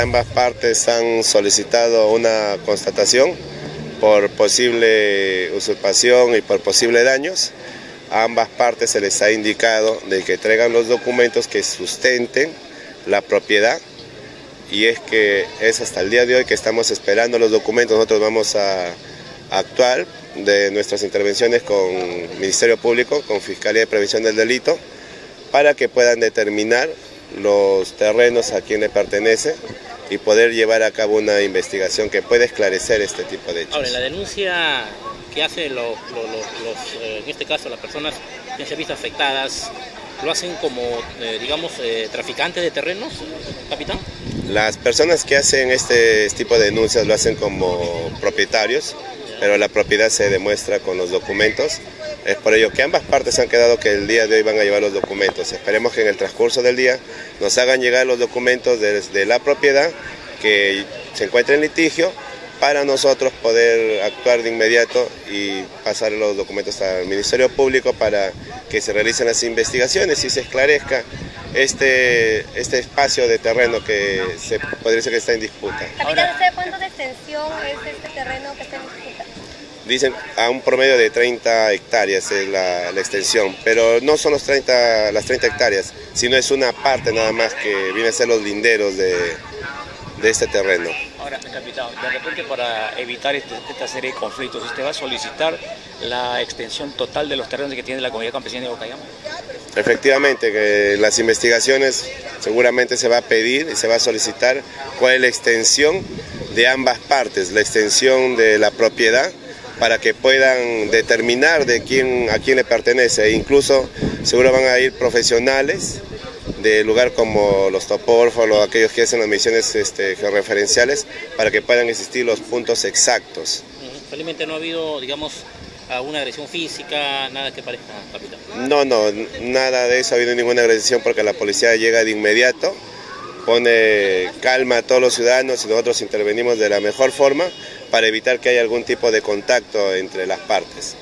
Ambas partes han solicitado una constatación por posible usurpación y por posible daños. A ambas partes se les ha indicado de que traigan los documentos que sustenten la propiedad y es que es hasta el día de hoy que estamos esperando los documentos. Nosotros vamos a actuar de nuestras intervenciones con Ministerio Público, con Fiscalía de Prevención del Delito, para que puedan determinar los terrenos a quien le pertenece y poder llevar a cabo una investigación que pueda esclarecer este tipo de hechos. Ahora, la denuncia que hacen los, eh, en este caso las personas que se han visto afectadas, ¿lo hacen como, eh, digamos, eh, traficantes de terrenos, capitán? Las personas que hacen este tipo de denuncias lo hacen como propietarios, pero la propiedad se demuestra con los documentos. Es por ello que ambas partes han quedado que el día de hoy van a llevar los documentos. Esperemos que en el transcurso del día nos hagan llegar los documentos de, la propiedad que se encuentra en litigio para nosotros poder actuar de inmediato y pasar los documentos al Ministerio Público para que se realicen las investigaciones y se esclarezca este, este espacio de terreno que se podría decir que está en disputa. Capitán, cuánto de extensión es este terreno que está en disputa? Dicen a un promedio de 30 hectáreas es la, extensión, pero no son los 30, las 30 hectáreas, sino es una parte nada más que viene a ser los linderos de, de este terreno. Ahora, capitán, de repente para evitar este, esta serie de conflictos, ¿usted va a solicitar la extensión total de los terrenos que tiene la comunidad campesina de Bocayama? Efectivamente, que las investigaciones seguramente se va a pedir y se va a solicitar cuál es la extensión de ambas partes, la extensión de la propiedad para que puedan determinar de quién, a quién le pertenece. E incluso seguro van a ir profesionales de lugar como los topógrafos, aquellos que hacen las misiones este, georreferenciales, para que puedan existir los puntos exactos. Felizmente no ha habido, digamos, alguna agresión física, nada que parezca, capitán. No, no, nada de eso ha habido ninguna agresión porque la policía llega de inmediato, pone calma a todos los ciudadanos y nosotros intervenimos de la mejor forma para evitar que haya algún tipo de contacto entre las partes.